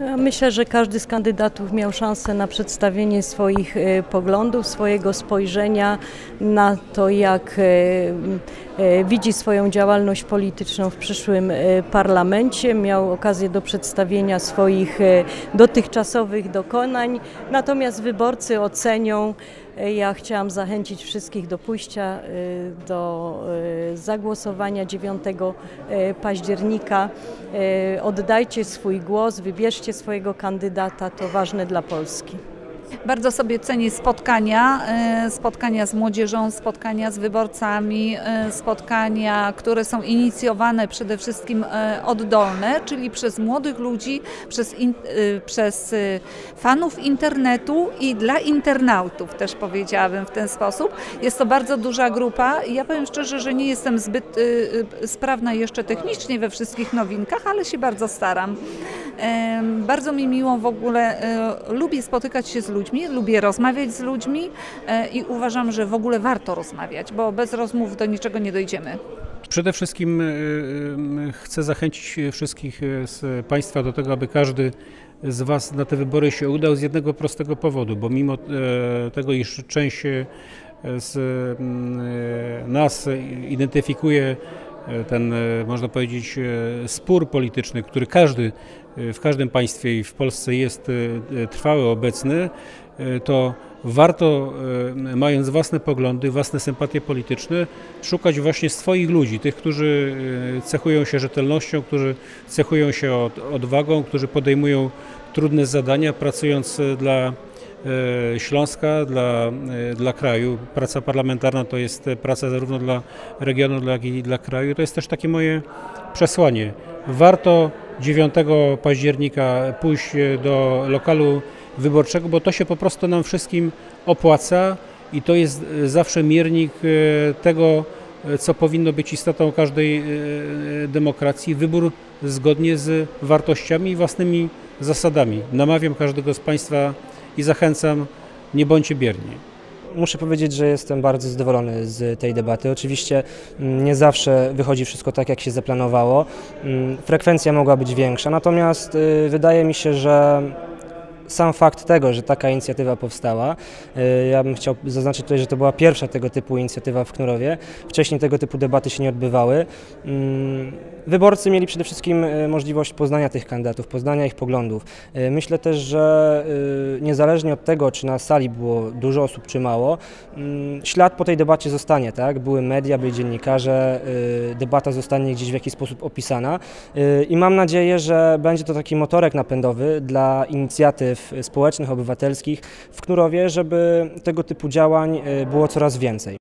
Myślę, że każdy z kandydatów miał szansę na przedstawienie swoich e, poglądów, swojego spojrzenia na to, jak e, e, widzi swoją działalność polityczną w przyszłym parlamencie. Miał okazję do przedstawienia swoich dotychczasowych dokonań, natomiast wyborcy ocenią. Ja chciałam zachęcić wszystkich do pójścia e, do e, zagłosowania 9 e, października. Oddajcie swój głos, wybierzcie swojego kandydata, to ważne dla Polski. Bardzo sobie cenię spotkania, e, spotkania z młodzieżą, spotkania z wyborcami, e, spotkania, które są inicjowane przede wszystkim e, oddolne, czyli przez młodych ludzi, przez, in, przez fanów internetu i dla internautów też powiedziałabym w ten sposób. Jest to bardzo duża grupa i ja powiem szczerze, że nie jestem zbyt sprawna jeszcze technicznie we wszystkich nowinkach, ale się bardzo staram. Bardzo mi miło w ogóle, e, lubię spotykać się z ludźmi, lubię rozmawiać z ludźmi e, i uważam, że w ogóle warto rozmawiać, bo bez rozmów do niczego nie dojdziemy. Przede wszystkim y, chcę zachęcić wszystkich z Państwa do tego, aby każdy z Was na te wybory się udał z jednego prostego powodu, bo mimo e, tego, iż część e, z mm, e, nas identyfikuje e, ten, e, można powiedzieć, e, spór polityczny, który każdy e, w każdym państwie i w Polsce jest e, trwały, obecny, e, to warto, e, mając własne poglądy, własne sympatie polityczne, szukać właśnie swoich ludzi, tych, którzy e, cechują się rzetelnością, którzy cechują się od, odwagą, którzy podejmują trudne zadania, pracując e, dla e, Śląska, dla, e, dla kraju. Praca parlamentarna to jest e, praca zarówno dla regionu, jak i dla kraju. To jest też takie moje przesłanie. Warto 9 października pójść e, do lokalu wyborczego, bo to się po prostu nam wszystkim opłaca i to jest e, zawsze miernik e, tego, e, co powinno być istotą każdej e, demokracji. Wybór zgodnie z wartościami i własnymi zasadami. Namawiam każdego z Państwa i zachęcam, nie bądźcie bierni. Muszę powiedzieć, że jestem bardzo zadowolony z tej debaty. Oczywiście mm, nie zawsze wychodzi wszystko tak, jak się zaplanowało. Mm, Frekwencja mogła być większa, natomiast y, wydaje mi się, że sam fakt tego, że taka inicjatywa powstała, y, ja bym chciał zaznaczyć tutaj, że to była pierwsza tego typu inicjatywa w Knurowie. Wcześniej tego typu debaty się nie odbywały. Mm, Wyborcy mieli przede wszystkim y, możliwość poznania tych kandydatów, poznania ich poglądów. Y, Myślę też, że niezależnie od tego, czy na sali było dużo osób, czy mało, mm, ślad po tej debacie zostanie, tak? Były media, byli dziennikarze, debata zostanie gdzieś w jakiś sposób opisana i mam nadzieję, że będzie to taki motorek napędowy dla inicjatyw społecznych, obywatelskich w Knurowie, żeby tego typu działań y, było coraz więcej.